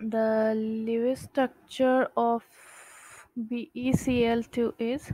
The Lewis structure of BeCl two is?